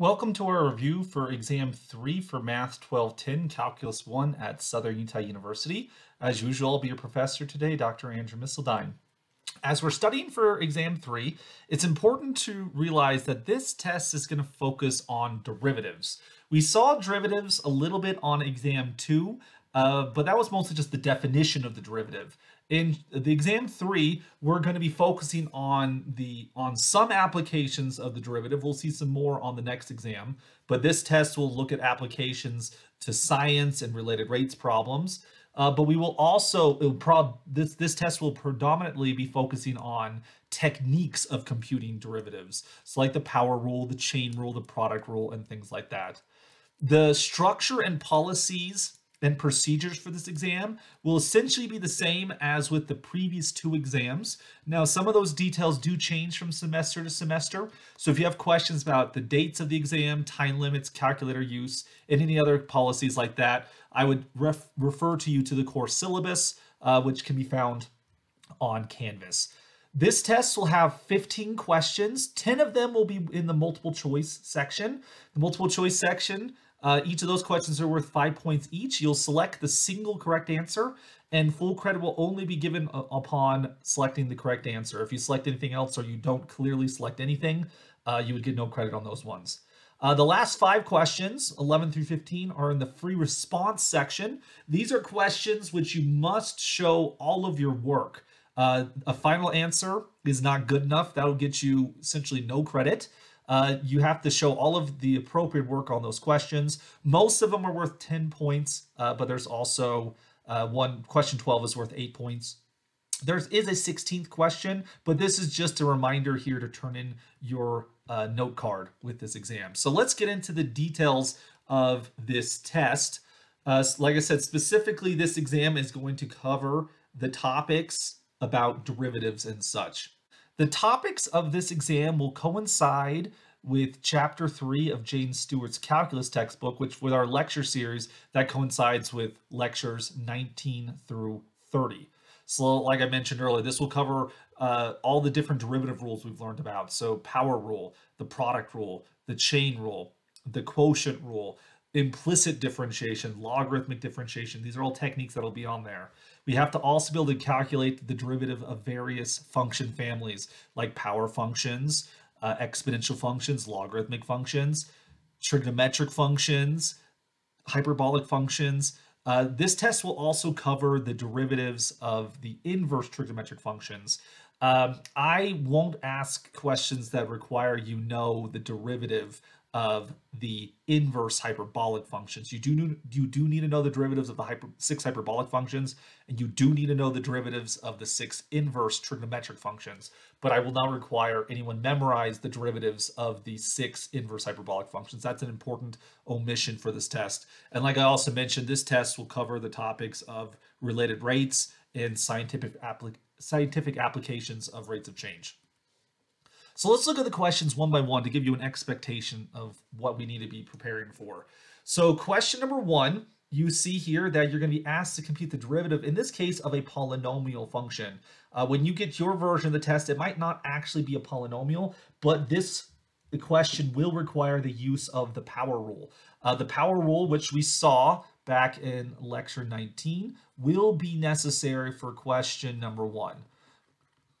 Welcome to our review for Exam 3 for Math 1210 Calculus 1 at Southern Utah University. As usual, I'll be your professor today, Dr. Andrew Misseldine. As we're studying for Exam 3, it's important to realize that this test is going to focus on derivatives. We saw derivatives a little bit on Exam 2, uh, but that was mostly just the definition of the derivative. In the exam three, we're going to be focusing on the on some applications of the derivative. We'll see some more on the next exam, but this test will look at applications to science and related rates problems. Uh, but we will also this this test will predominantly be focusing on techniques of computing derivatives, so like the power rule, the chain rule, the product rule, and things like that. The structure and policies and procedures for this exam will essentially be the same as with the previous two exams. Now, some of those details do change from semester to semester. So if you have questions about the dates of the exam, time limits, calculator use, and any other policies like that, I would ref refer to you to the course syllabus, uh, which can be found on Canvas. This test will have 15 questions. 10 of them will be in the multiple choice section. The multiple choice section uh, each of those questions are worth five points each. You'll select the single correct answer, and full credit will only be given uh, upon selecting the correct answer. If you select anything else or you don't clearly select anything, uh, you would get no credit on those ones. Uh, the last five questions, 11 through 15, are in the free response section. These are questions which you must show all of your work. Uh, a final answer is not good enough. That'll get you essentially no credit. Uh, you have to show all of the appropriate work on those questions. Most of them are worth 10 points, uh, but there's also uh, one question 12 is worth 8 points. There is a 16th question, but this is just a reminder here to turn in your uh, note card with this exam. So let's get into the details of this test. Uh, like I said, specifically, this exam is going to cover the topics about derivatives and such. The topics of this exam will coincide with chapter 3 of James Stewart's calculus textbook, which with our lecture series that coincides with lectures 19 through 30. So like I mentioned earlier, this will cover uh, all the different derivative rules we've learned about. So power rule, the product rule, the chain rule, the quotient rule, implicit differentiation, logarithmic differentiation. These are all techniques that'll be on there. We have to also be able to calculate the derivative of various function families like power functions, uh, exponential functions, logarithmic functions, trigonometric functions, hyperbolic functions. Uh, this test will also cover the derivatives of the inverse trigonometric functions. Um, I won't ask questions that require you know the derivative of the inverse hyperbolic functions. You do you do need to know the derivatives of the hyper, six hyperbolic functions, and you do need to know the derivatives of the six inverse trigonometric functions. But I will not require anyone memorize the derivatives of the six inverse hyperbolic functions. That's an important omission for this test. And like I also mentioned, this test will cover the topics of related rates and scientific applic scientific applications of rates of change. So let's look at the questions one by one to give you an expectation of what we need to be preparing for. So question number one, you see here that you're going to be asked to compute the derivative, in this case, of a polynomial function. Uh, when you get your version of the test, it might not actually be a polynomial, but this question will require the use of the power rule. Uh, the power rule, which we saw back in lecture 19, will be necessary for question number one.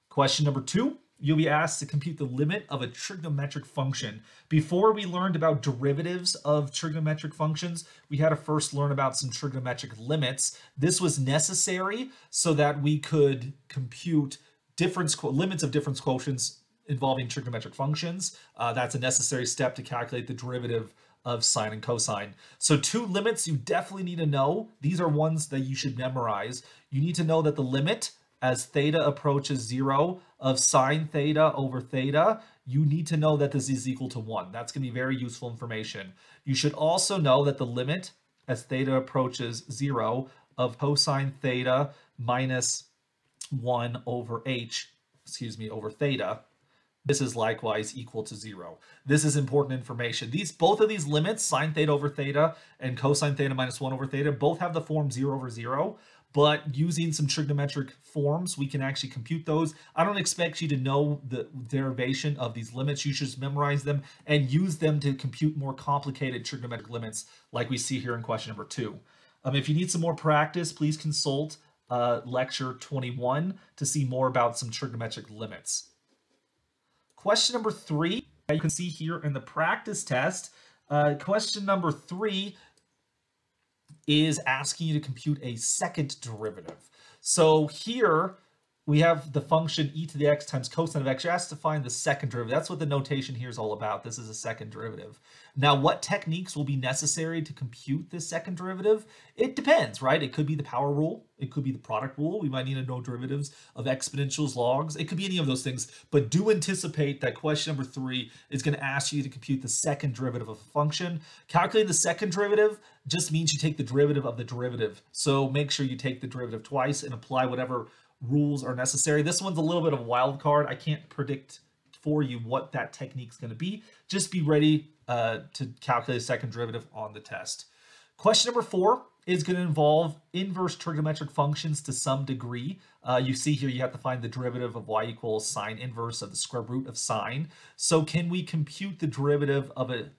Question number two, you'll be asked to compute the limit of a trigonometric function. Before we learned about derivatives of trigonometric functions, we had to first learn about some trigonometric limits. This was necessary so that we could compute difference limits of difference quotients involving trigonometric functions. Uh, that's a necessary step to calculate the derivative of sine and cosine. So two limits you definitely need to know. These are ones that you should memorize. You need to know that the limit as theta approaches zero of sine theta over theta, you need to know that this is equal to one. That's gonna be very useful information. You should also know that the limit as theta approaches zero of cosine theta minus one over h, excuse me, over theta, this is likewise equal to zero. This is important information. These Both of these limits, sine theta over theta and cosine theta minus one over theta, both have the form zero over zero, but using some trigonometric forms, we can actually compute those. I don't expect you to know the derivation of these limits. You should just memorize them and use them to compute more complicated trigonometric limits like we see here in question number two. Um, if you need some more practice, please consult uh, lecture 21 to see more about some trigonometric limits. Question number three, you can see here in the practice test, uh, question number three is asking you to compute a second derivative. So here we have the function e to the x times cosine of x. You're asked to find the second derivative. That's what the notation here is all about. This is a second derivative. Now, what techniques will be necessary to compute this second derivative? It depends, right? It could be the power rule. It could be the product rule. We might need to know derivatives of exponentials, logs. It could be any of those things. But do anticipate that question number three is going to ask you to compute the second derivative of a function. Calculating the second derivative just means you take the derivative of the derivative. So make sure you take the derivative twice and apply whatever rules are necessary. This one's a little bit of a wild card. I can't predict for you what that technique is going to be. Just be ready uh, to calculate a second derivative on the test. Question number four is going to involve inverse trigonometric functions to some degree. Uh, you see here you have to find the derivative of y equals sine inverse of the square root of sine. So can we compute the derivative of an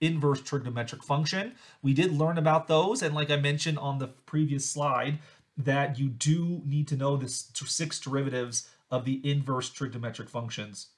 inverse trigonometric function? We did learn about those, and like I mentioned on the previous slide, that you do need to know the six derivatives of the inverse trigonometric functions.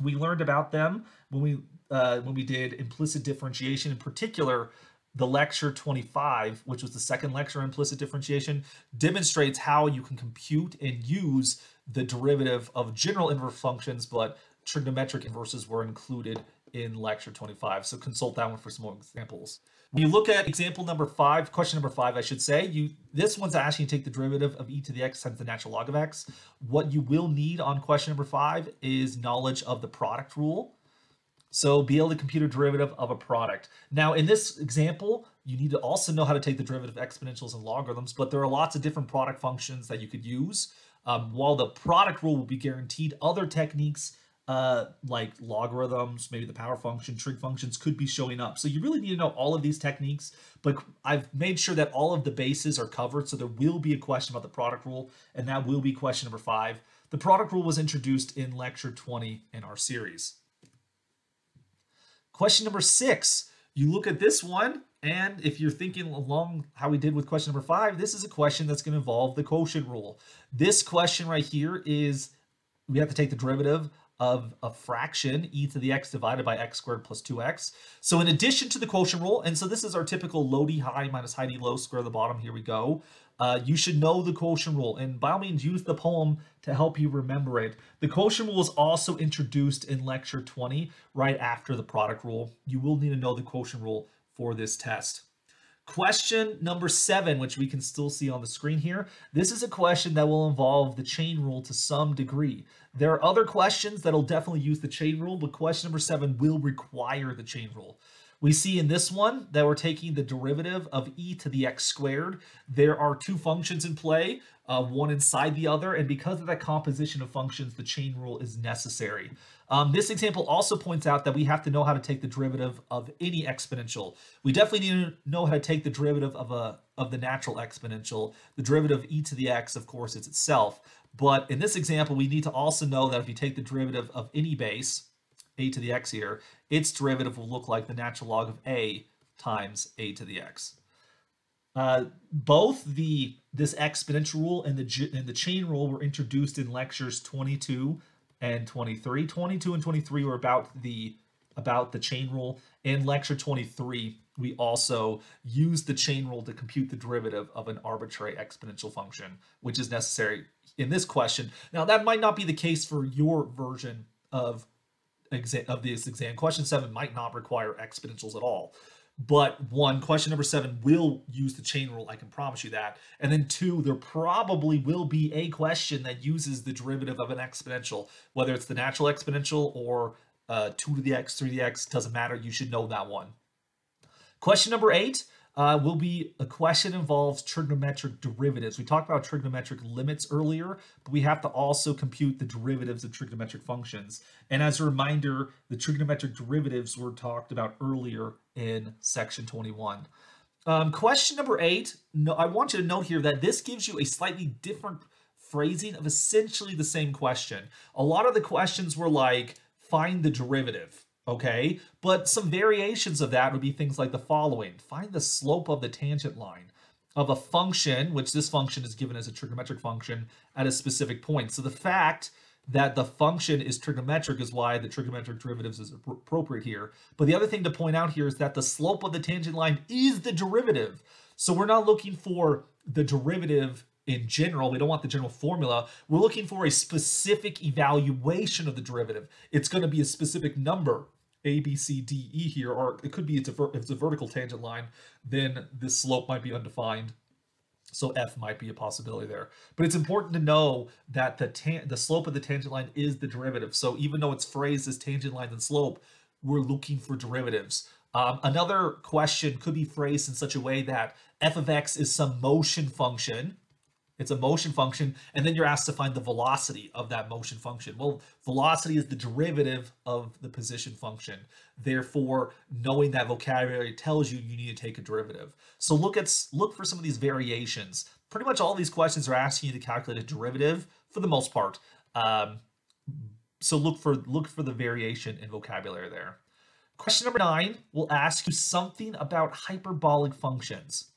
We learned about them when we uh, when we did implicit differentiation, in particular, the lecture 25, which was the second lecture on implicit differentiation, demonstrates how you can compute and use the derivative of general inverse functions, but trigonometric inverses were included in lecture 25. So consult that one for some more examples. When you look at example number five, question number five, I should say, you this one's asking you to take the derivative of e to the x times the natural log of x. What you will need on question number five is knowledge of the product rule. So be able to compute a derivative of a product. Now, in this example, you need to also know how to take the derivative of exponentials and logarithms, but there are lots of different product functions that you could use. Um, while the product rule will be guaranteed, other techniques uh, like logarithms, maybe the power function, trig functions could be showing up. So you really need to know all of these techniques, but I've made sure that all of the bases are covered. So there will be a question about the product rule, and that will be question number five. The product rule was introduced in lecture 20 in our series. Question number six, you look at this one, and if you're thinking along how we did with question number five, this is a question that's going to involve the quotient rule. This question right here is we have to take the derivative of a fraction, e to the x divided by x squared plus 2x. So in addition to the quotient rule, and so this is our typical low d high minus high d low square the bottom, here we go. Uh, you should know the quotient rule, and by all means use the poem to help you remember it. The quotient rule is also introduced in lecture 20, right after the product rule. You will need to know the quotient rule for this test. Question number seven, which we can still see on the screen here. This is a question that will involve the chain rule to some degree. There are other questions that'll definitely use the chain rule, but question number seven will require the chain rule. We see in this one that we're taking the derivative of e to the x squared. There are two functions in play, uh, one inside the other, and because of that composition of functions, the chain rule is necessary. Um, this example also points out that we have to know how to take the derivative of any exponential. We definitely need to know how to take the derivative of a of the natural exponential. The derivative of e to the x, of course, is itself. But in this example, we need to also know that if you take the derivative of any base, a to the x here, its derivative will look like the natural log of a times a to the x. Uh, both the this exponential rule and the and the chain rule were introduced in lectures 22 and 23. 22 and 23 were about the about the chain rule. In lecture 23, we also use the chain rule to compute the derivative of an arbitrary exponential function, which is necessary in this question. Now, that might not be the case for your version of exam of this exam. Question seven might not require exponentials at all. But one, question number seven will use the chain rule. I can promise you that. And then two, there probably will be a question that uses the derivative of an exponential, whether it's the natural exponential or uh, 2 to the x, 3 to the x, doesn't matter. You should know that one. Question number eight uh, will be a question involves trigonometric derivatives. We talked about trigonometric limits earlier, but we have to also compute the derivatives of trigonometric functions. And as a reminder, the trigonometric derivatives were talked about earlier in section 21. Um, question number eight. No, I want you to note here that this gives you a slightly different phrasing of essentially the same question. A lot of the questions were like, find the derivative, okay? But some variations of that would be things like the following. Find the slope of the tangent line of a function, which this function is given as a trigonometric function at a specific point. So the fact that the function is trigonometric is why the trigonometric derivatives is appropriate here. But the other thing to point out here is that the slope of the tangent line is the derivative. So we're not looking for the derivative in general. We don't want the general formula. We're looking for a specific evaluation of the derivative. It's going to be a specific number, A, B, C, D, E here, or it could be it's a, if it's a vertical tangent line, then the slope might be undefined so f might be a possibility there. But it's important to know that the the slope of the tangent line is the derivative. So even though it's phrased as tangent lines and slope, we're looking for derivatives. Um, another question could be phrased in such a way that f of x is some motion function it's a motion function, and then you're asked to find the velocity of that motion function. Well, velocity is the derivative of the position function. Therefore, knowing that vocabulary tells you you need to take a derivative. So look at look for some of these variations. Pretty much all these questions are asking you to calculate a derivative for the most part. Um, so look for look for the variation in vocabulary there. Question number nine will ask you something about hyperbolic functions.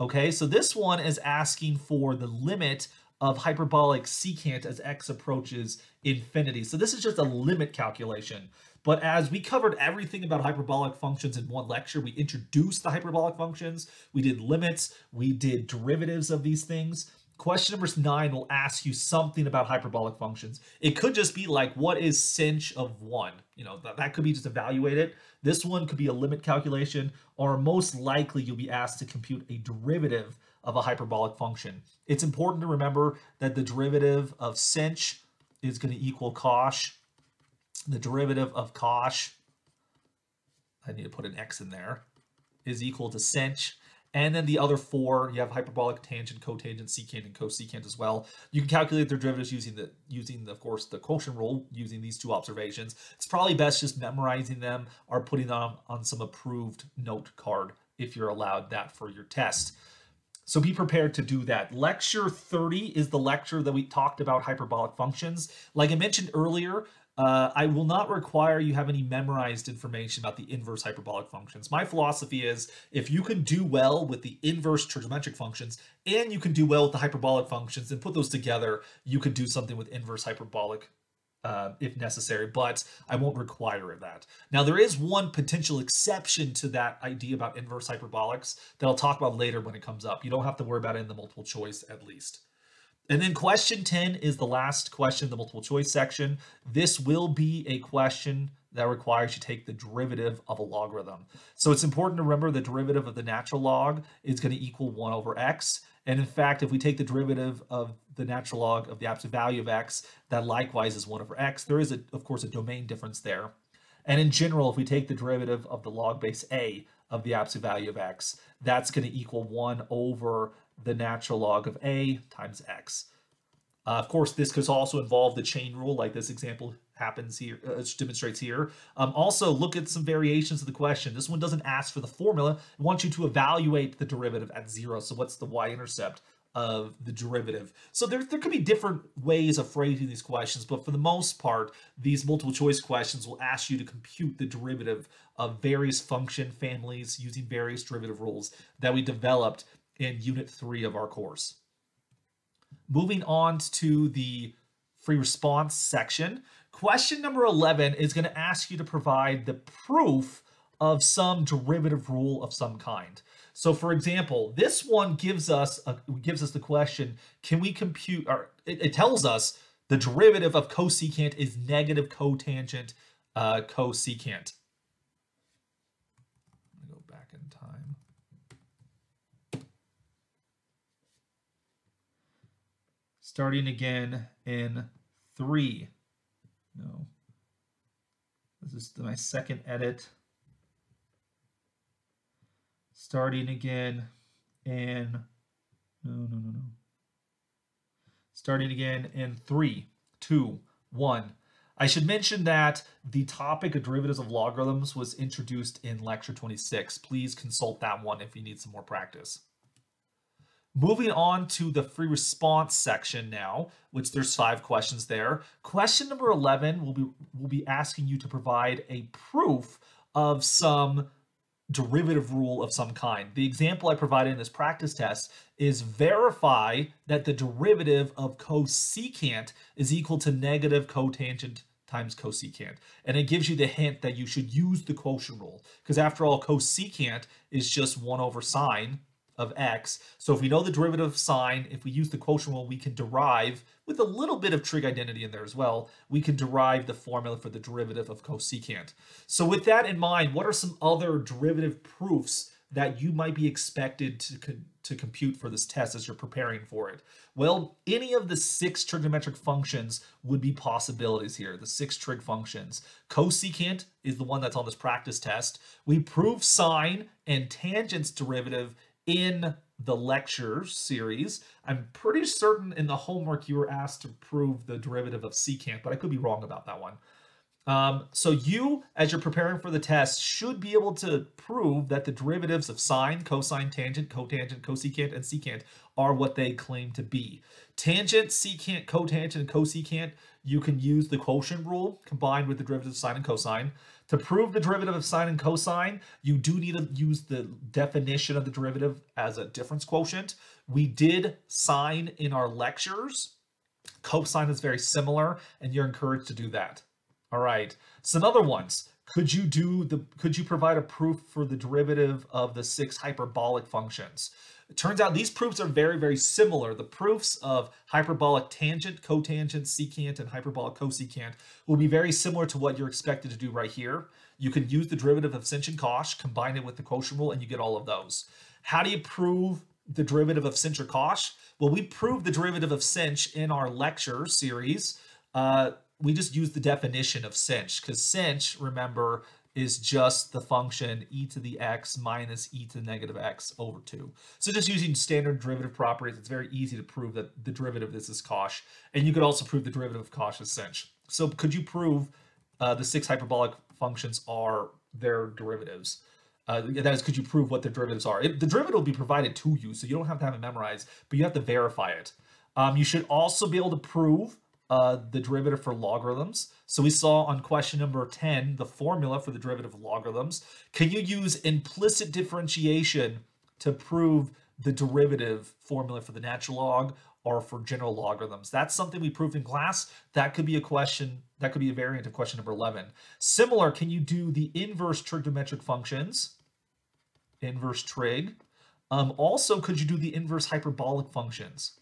Okay, so this one is asking for the limit of hyperbolic secant as x approaches infinity. So this is just a limit calculation. But as we covered everything about hyperbolic functions in one lecture, we introduced the hyperbolic functions, we did limits, we did derivatives of these things. Question number nine will ask you something about hyperbolic functions. It could just be like, what is sinh of one? You know, that, that could be just evaluate it. This one could be a limit calculation, or most likely you'll be asked to compute a derivative of a hyperbolic function. It's important to remember that the derivative of sinh is going to equal cosh. The derivative of cosh, I need to put an x in there, is equal to sinh. And then the other four, you have hyperbolic tangent, cotangent, secant, and cosecant as well. You can calculate their derivatives using the using of course the quotient rule using these two observations. It's probably best just memorizing them or putting them on some approved note card if you're allowed that for your test. So be prepared to do that. Lecture 30 is the lecture that we talked about hyperbolic functions. Like I mentioned earlier, uh, I will not require you have any memorized information about the inverse hyperbolic functions. My philosophy is if you can do well with the inverse trigonometric functions and you can do well with the hyperbolic functions and put those together, you could do something with inverse hyperbolic uh, if necessary, but I won't require that. Now, there is one potential exception to that idea about inverse hyperbolics that I'll talk about later when it comes up. You don't have to worry about it in the multiple choice at least. And then question 10 is the last question, the multiple choice section. This will be a question that requires you to take the derivative of a logarithm. So it's important to remember the derivative of the natural log is going to equal 1 over x. And in fact, if we take the derivative of the natural log of the absolute value of x, that likewise is 1 over x. There is, a, of course, a domain difference there. And in general, if we take the derivative of the log base a of the absolute value of x, that's going to equal 1 over the natural log of a times x. Uh, of course, this could also involve the chain rule, like this example happens here, uh, demonstrates here. Um, also, look at some variations of the question. This one doesn't ask for the formula. It wants you to evaluate the derivative at zero. So what's the y-intercept of the derivative? So there, there could be different ways of phrasing these questions, but for the most part, these multiple choice questions will ask you to compute the derivative of various function families using various derivative rules that we developed in Unit 3 of our course. Moving on to the free response section, question number 11 is going to ask you to provide the proof of some derivative rule of some kind. So for example, this one gives us a, gives us the question, can we compute, or it, it tells us the derivative of cosecant is negative cotangent uh, cosecant. Starting again in three. No, this is my second edit. Starting again in, no, no, no, no. Starting again in three, two, one. I should mention that the topic of derivatives of logarithms was introduced in lecture 26. Please consult that one if you need some more practice. Moving on to the free response section now, which there's five questions there. Question number 11 will be will be asking you to provide a proof of some derivative rule of some kind. The example I provided in this practice test is verify that the derivative of cosecant is equal to negative cotangent times cosecant. And it gives you the hint that you should use the quotient rule because after all, cosecant is just 1 over sine of x. So if we know the derivative of sine, if we use the quotient rule, we can derive, with a little bit of trig identity in there as well, we can derive the formula for the derivative of cosecant. So with that in mind, what are some other derivative proofs that you might be expected to, co to compute for this test as you're preparing for it? Well, any of the six trigonometric functions would be possibilities here, the six trig functions. Cosecant is the one that's on this practice test. We prove sine and tangent's derivative in the lecture series. I'm pretty certain in the homework you were asked to prove the derivative of secant, but I could be wrong about that one. Um, so you, as you're preparing for the test, should be able to prove that the derivatives of sine, cosine, tangent, cotangent, cosecant, and secant are what they claim to be. Tangent, secant, cotangent, and cosecant, you can use the quotient rule combined with the derivatives of sine and cosine. To prove the derivative of sine and cosine, you do need to use the definition of the derivative as a difference quotient. We did sine in our lectures. Cosine is very similar, and you're encouraged to do that. All right, some other ones. Could you do the, could you provide a proof for the derivative of the six hyperbolic functions? It turns out these proofs are very, very similar. The proofs of hyperbolic tangent, cotangent, secant, and hyperbolic cosecant will be very similar to what you're expected to do right here. You can use the derivative of sinh and cosh, combine it with the quotient rule, and you get all of those. How do you prove the derivative of sinh or cosh? Well, we proved the derivative of sinh in our lecture series. Uh, we just use the definition of sinh because sinh, remember, is just the function e to the x minus e to the negative x over 2. So just using standard derivative properties, it's very easy to prove that the derivative of this is cosh. And you could also prove the derivative of cosh is sinh. So could you prove uh, the six hyperbolic functions are their derivatives? Uh, that is, could you prove what the derivatives are? It, the derivative will be provided to you, so you don't have to have it memorized, but you have to verify it. Um, you should also be able to prove uh, the derivative for logarithms. So we saw on question number 10, the formula for the derivative of logarithms. Can you use implicit differentiation to prove the derivative formula for the natural log or for general logarithms? That's something we proved in class. That could be a question, that could be a variant of question number 11. Similar, can you do the inverse trigonometric functions? Inverse trig. Um, also, could you do the inverse hyperbolic functions?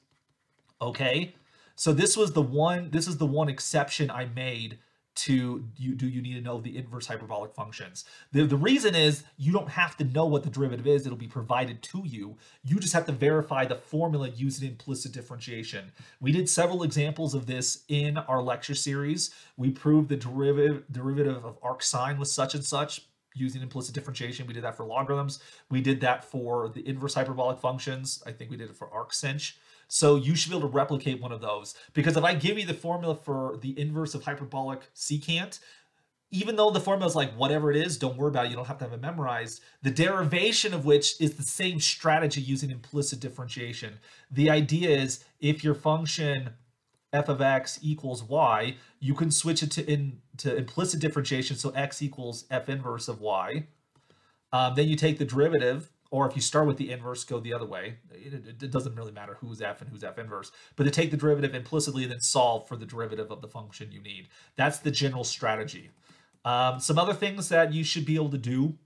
Okay, so this was the one, this is the one exception I made to you do you need to know the inverse hyperbolic functions. The, the reason is you don't have to know what the derivative is, it'll be provided to you. You just have to verify the formula using implicit differentiation. We did several examples of this in our lecture series. We proved the derivative derivative of arc sine was such and such using implicit differentiation. We did that for logarithms. We did that for the inverse hyperbolic functions. I think we did it for arc sinh. So you should be able to replicate one of those. Because if I give you the formula for the inverse of hyperbolic secant, even though the formula is like whatever it is, don't worry about it, you don't have to have it memorized, the derivation of which is the same strategy using implicit differentiation. The idea is if your function f of x equals y, you can switch it to, in, to implicit differentiation, so x equals f inverse of y. Um, then you take the derivative, or if you start with the inverse, go the other way. It, it, doesn't really matter who's f and who's f inverse, but to take the derivative implicitly and then solve for the derivative of the function you need. That's the general strategy. Um, some other things that you should be able to do.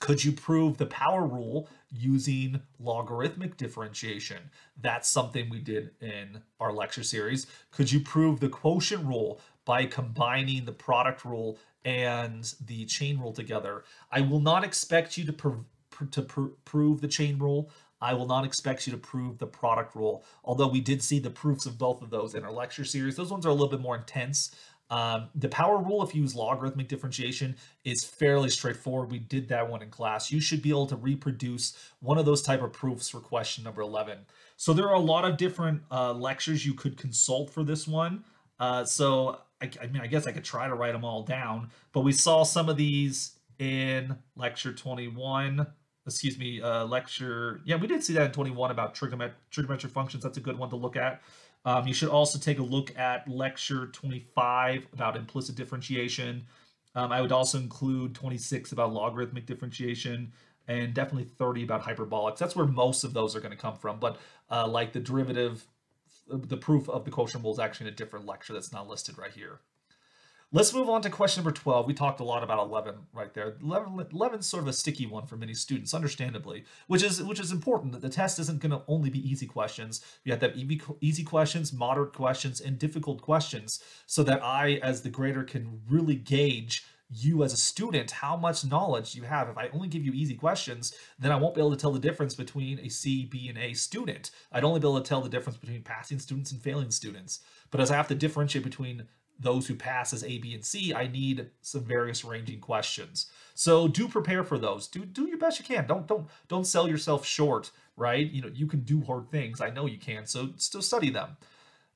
Could you prove the power rule using logarithmic differentiation? That's something we did in our lecture series. Could you prove the quotient rule by combining the product rule and the chain rule together? I will not expect you to to pr prove the chain rule. I will not expect you to prove the product rule, although we did see the proofs of both of those in our lecture series. Those ones are a little bit more intense. Um, the power rule, if you use logarithmic differentiation, is fairly straightforward. We did that one in class. You should be able to reproduce one of those type of proofs for question number 11. So there are a lot of different uh, lectures you could consult for this one. Uh, so I, I mean, I guess I could try to write them all down, but we saw some of these in lecture 21 excuse me, uh, lecture. Yeah, we did see that in 21 about trigonomet trigonometric functions. That's a good one to look at. Um, you should also take a look at lecture 25 about implicit differentiation. Um, I would also include 26 about logarithmic differentiation and definitely 30 about hyperbolics. That's where most of those are going to come from. But uh, like the derivative, the proof of the quotient rule is actually in a different lecture that's not listed right here. Let's move on to question number 12. We talked a lot about 11 right there. 11, 11 is sort of a sticky one for many students, understandably, which is which is important. that The test isn't going to only be easy questions. You have to have easy, easy questions, moderate questions, and difficult questions so that I, as the grader, can really gauge you as a student how much knowledge you have. If I only give you easy questions, then I won't be able to tell the difference between a C, B, and A student. I'd only be able to tell the difference between passing students and failing students. But as I have to differentiate between those who pass as A, B, and C, I need some various ranging questions. So do prepare for those. Do do your best you can. Don't don't don't sell yourself short, right? You know, you can do hard things. I know you can. So still study them.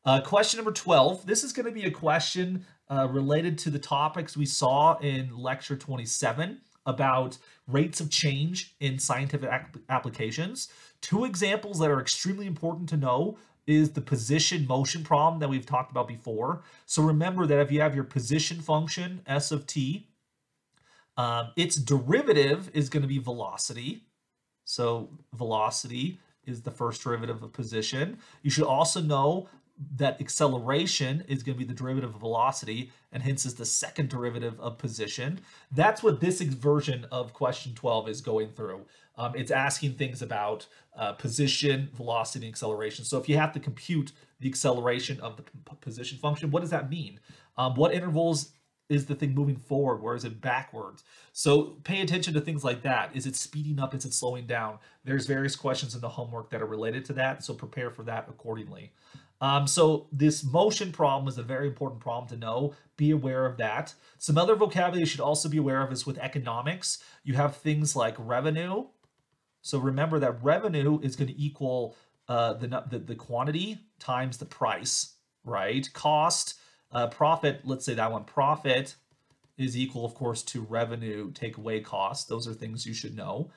Uh, question number 12. This is going to be a question uh, related to the topics we saw in lecture 27 about rates of change in scientific applications. Two examples that are extremely important to know is the position motion problem that we've talked about before. So remember that if you have your position function, s of t, um, its derivative is going to be velocity. So velocity is the first derivative of position. You should also know that acceleration is going to be the derivative of velocity and hence is the second derivative of position. That's what this version of question 12 is going through. Um, it's asking things about uh, position, velocity, and acceleration. So if you have to compute the acceleration of the position function, what does that mean? Um, what intervals is the thing moving forward? Where is it backwards? So pay attention to things like that. Is it speeding up? Is it slowing down? There's various questions in the homework that are related to that, so prepare for that accordingly. Um, so this motion problem is a very important problem to know. Be aware of that. Some other vocabulary you should also be aware of is with economics. You have things like revenue. So remember that revenue is going to equal uh, the, the, the quantity times the price, right? Cost, uh, profit, let's say that one, profit is equal, of course, to revenue take away cost. Those are things you should know.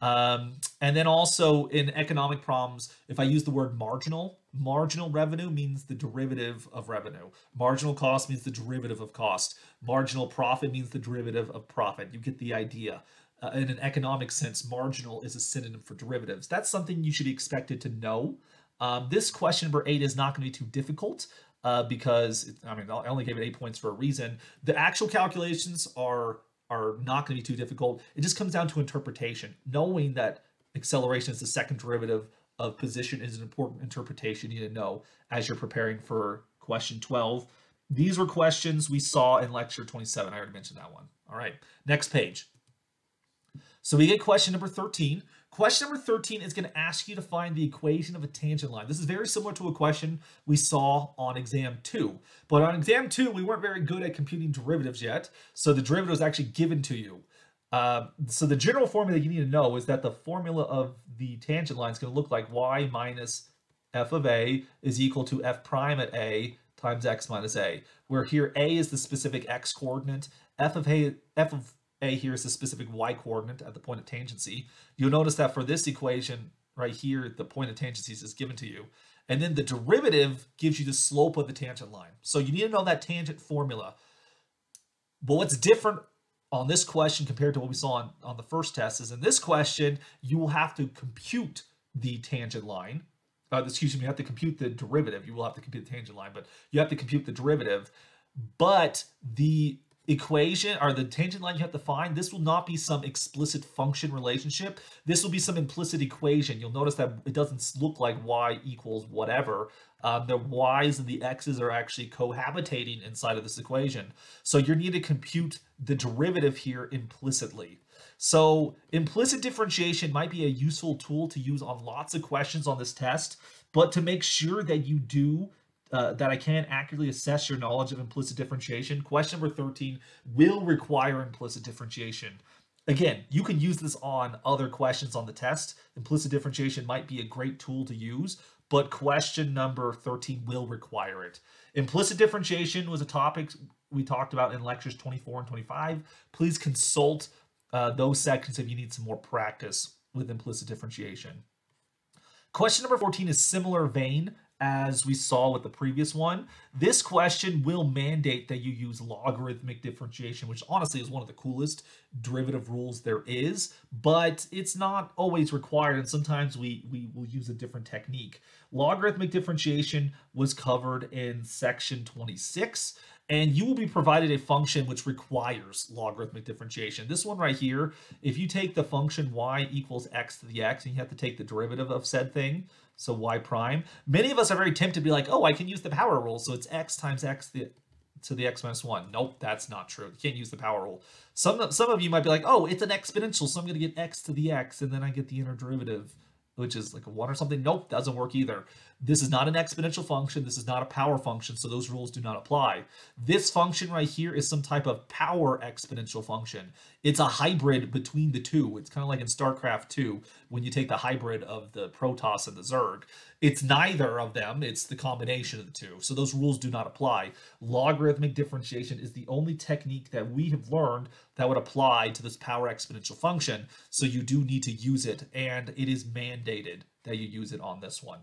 Um, and then also in economic problems, if I use the word marginal, marginal revenue means the derivative of revenue. Marginal cost means the derivative of cost. Marginal profit means the derivative of profit. You get the idea. Uh, in an economic sense, marginal is a synonym for derivatives. That's something you should be expected to know. Um, this question number eight is not going to be too difficult uh, because, it, I mean, I only gave it eight points for a reason. The actual calculations are are not going to be too difficult. It just comes down to interpretation. Knowing that acceleration is the second derivative of position is an important interpretation you need to know as you're preparing for question 12. These were questions we saw in lecture 27. I already mentioned that one. All right, next page. So we get question number 13. Question number 13 is going to ask you to find the equation of a tangent line. This is very similar to a question we saw on exam 2. But on exam 2, we weren't very good at computing derivatives yet, so the derivative was actually given to you. Uh, so the general formula you need to know is that the formula of the tangent line is going to look like y minus f of a is equal to f prime at a times x minus a, where here a is the specific x coordinate, f of a, f of a here is the specific y coordinate at the point of tangency. You'll notice that for this equation right here, the point of tangency is given to you. And then the derivative gives you the slope of the tangent line. So you need to know that tangent formula. But what's different on this question compared to what we saw on, on the first test is in this question, you will have to compute the tangent line. Uh, excuse me, you have to compute the derivative. You will have to compute the tangent line, but you have to compute the derivative. But the equation or the tangent line you have to find, this will not be some explicit function relationship. This will be some implicit equation. You'll notice that it doesn't look like y equals whatever. Um, the y's and the x's are actually cohabitating inside of this equation. So you need to compute the derivative here implicitly. So implicit differentiation might be a useful tool to use on lots of questions on this test, but to make sure that you do uh, that I can accurately assess your knowledge of implicit differentiation, question number 13 will require implicit differentiation. Again, you can use this on other questions on the test. Implicit differentiation might be a great tool to use, but question number 13 will require it. Implicit differentiation was a topic we talked about in lectures 24 and 25. Please consult uh, those sections if you need some more practice with implicit differentiation. Question number 14 is similar vein as we saw with the previous one. This question will mandate that you use logarithmic differentiation, which honestly is one of the coolest derivative rules there is, but it's not always required, and sometimes we, we will use a different technique. Logarithmic differentiation was covered in section 26, and you will be provided a function which requires logarithmic differentiation. This one right here, if you take the function y equals x to the x, and you have to take the derivative of said thing, so y prime, many of us are very tempted to be like, oh, I can use the power rule, so it's x times x the, to the x minus 1. Nope, that's not true. You can't use the power rule. Some, some of you might be like, oh, it's an exponential, so I'm going to get x to the x, and then I get the inner derivative which is like a 1 or something. Nope, doesn't work either. This is not an exponential function. This is not a power function, so those rules do not apply. This function right here is some type of power exponential function. It's a hybrid between the two. It's kind of like in StarCraft 2 when you take the hybrid of the Protoss and the Zerg. It's neither of them. It's the combination of the two. So those rules do not apply. Logarithmic differentiation is the only technique that we have learned that would apply to this power exponential function. So you do need to use it, and it is mandated that you use it on this one.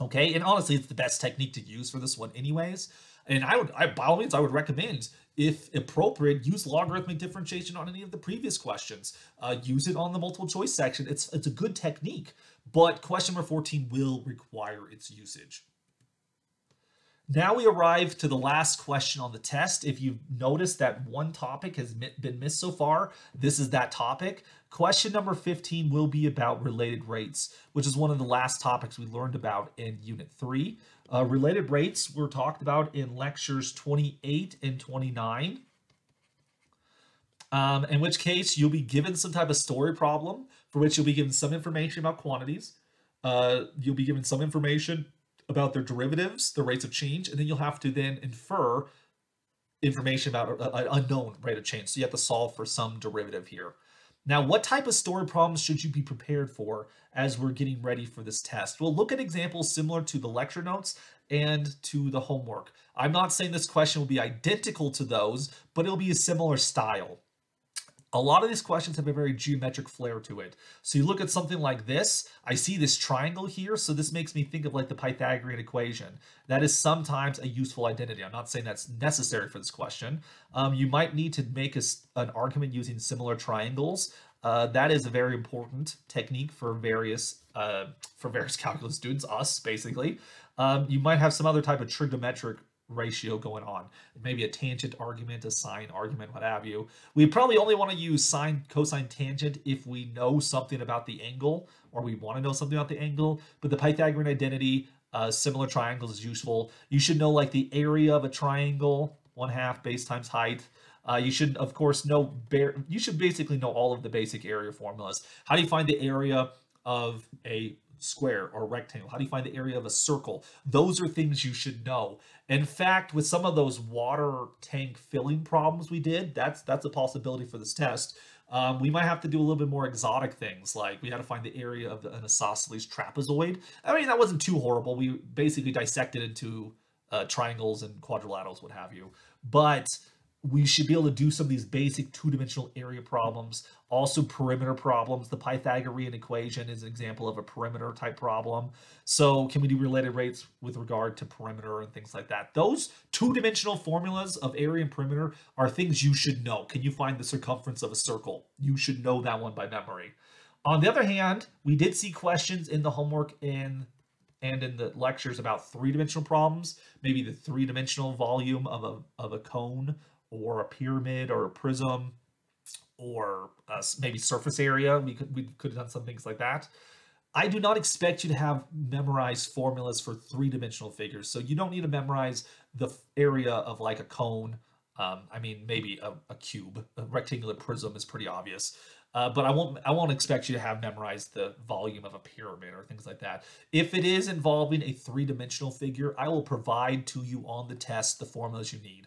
Okay, and honestly, it's the best technique to use for this one anyways. And I would, I, by all means, I would recommend, if appropriate, use logarithmic differentiation on any of the previous questions. Uh, use it on the multiple choice section. It's, it's a good technique, but question number 14 will require its usage. Now we arrive to the last question on the test. If you've noticed that one topic has been missed so far, this is that topic. Question number 15 will be about related rates, which is one of the last topics we learned about in Unit 3. Uh, related rates were talked about in lectures 28 and 29. Um, in which case, you'll be given some type of story problem for which you'll be given some information about quantities. Uh, you'll be given some information about their derivatives, the rates of change, and then you'll have to then infer information about an unknown rate of change. So you have to solve for some derivative here. Now, what type of story problems should you be prepared for as we're getting ready for this test? We'll look at examples similar to the lecture notes and to the homework. I'm not saying this question will be identical to those, but it'll be a similar style. A lot of these questions have a very geometric flair to it. So you look at something like this, I see this triangle here, so this makes me think of like the Pythagorean equation. That is sometimes a useful identity. I'm not saying that's necessary for this question. Um, you might need to make a, an argument using similar triangles. Uh, that is a very important technique for various uh, for various calculus students, us basically. Um, you might have some other type of trigonometric ratio going on. Maybe a tangent argument, a sine argument, what have you. We probably only want to use sine, cosine, tangent if we know something about the angle or we want to know something about the angle. But the Pythagorean identity, uh, similar triangles is useful. You should know like the area of a triangle, one half base times height. Uh, you should, of course, know, you should basically know all of the basic area formulas. How do you find the area of a square or rectangle? How do you find the area of a circle? Those are things you should know. In fact, with some of those water tank filling problems we did, that's that's a possibility for this test. Um, we might have to do a little bit more exotic things, like we had to find the area of the, an isosceles trapezoid. I mean, that wasn't too horrible. We basically dissected into uh, triangles and quadrilaterals, what have you. But we should be able to do some of these basic two-dimensional area problems, also perimeter problems. The Pythagorean equation is an example of a perimeter type problem. So can we do related rates with regard to perimeter and things like that? Those two-dimensional formulas of area and perimeter are things you should know. Can you find the circumference of a circle? You should know that one by memory. On the other hand, we did see questions in the homework in and in the lectures about three-dimensional problems, maybe the three-dimensional volume of a, of a cone or a pyramid or a prism or uh, maybe surface area. We could, we could have done some things like that. I do not expect you to have memorized formulas for three-dimensional figures. So you don't need to memorize the area of like a cone. Um, I mean, maybe a, a, cube, a rectangular prism is pretty obvious. Uh, but I won't I won't expect you to have memorized the volume of a pyramid or things like that. If it is involving a three-dimensional figure, I will provide to you on the test the formulas you need.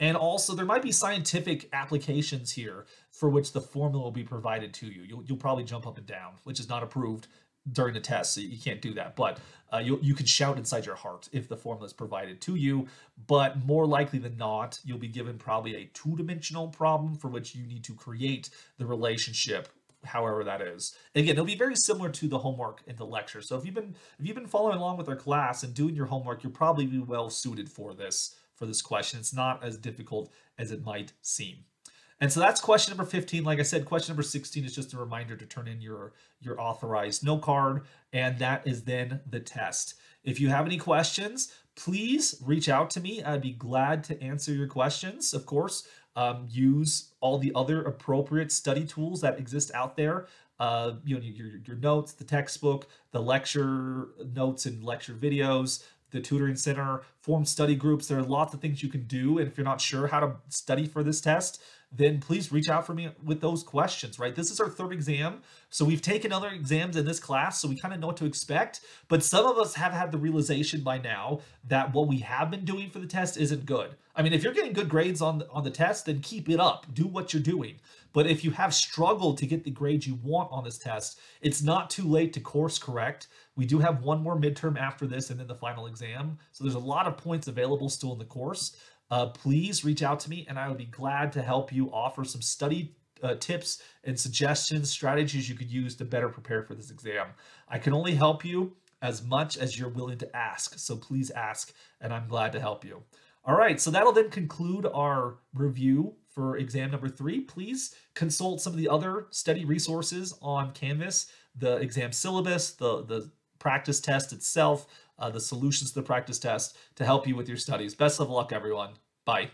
And also, there might be scientific applications here for which the formula will be provided to you. You'll, you'll probably jump up and down, which is not approved during the test, so you can't do that. But uh, you, you can shout inside your heart if the formula is provided to you. But more likely than not, you'll be given probably a two-dimensional problem for which you need to create the relationship however that is. Again, it'll be very similar to the homework in the lecture. So if you've been if you've been following along with our class and doing your homework, you'll probably be well suited for this for this question. It's not as difficult as it might seem. And so that's question number 15. Like I said, question number 16 is just a reminder to turn in your, your authorized no card, and that is then the test. If you have any questions, please reach out to me. I'd be glad to answer your questions. Of course, um, use all the other appropriate study tools that exist out there. Uh, you know, your, your notes, the textbook, the lecture notes and lecture videos, the tutoring center, form study groups. There are lots of things you can do. And if you're not sure how to study for this test, then please reach out for me with those questions, right? This is our third exam. So we've taken other exams in this class, so we kind of know what to expect. But some of us have had the realization by now that what we have been doing for the test isn't good. I mean, if you're getting good grades on the, on the test, then keep it up. Do what you're doing. But if you have struggled to get the grades you want on this test, it's not too late to course correct. We do have one more midterm after this and then the final exam. So there's a lot of points available still in the course uh, please reach out to me and I would be glad to help you offer some study uh, tips and suggestions, strategies you could use to better prepare for this exam. I can only help you as much as you're willing to ask. So please ask, and I'm glad to help you. All right, so that'll then conclude our review for exam number three. Please consult some of the other study resources on Canvas, the exam syllabus, the, the practice test itself, uh, the solutions to the practice test to help you with your studies. Best of luck, everyone. Bye.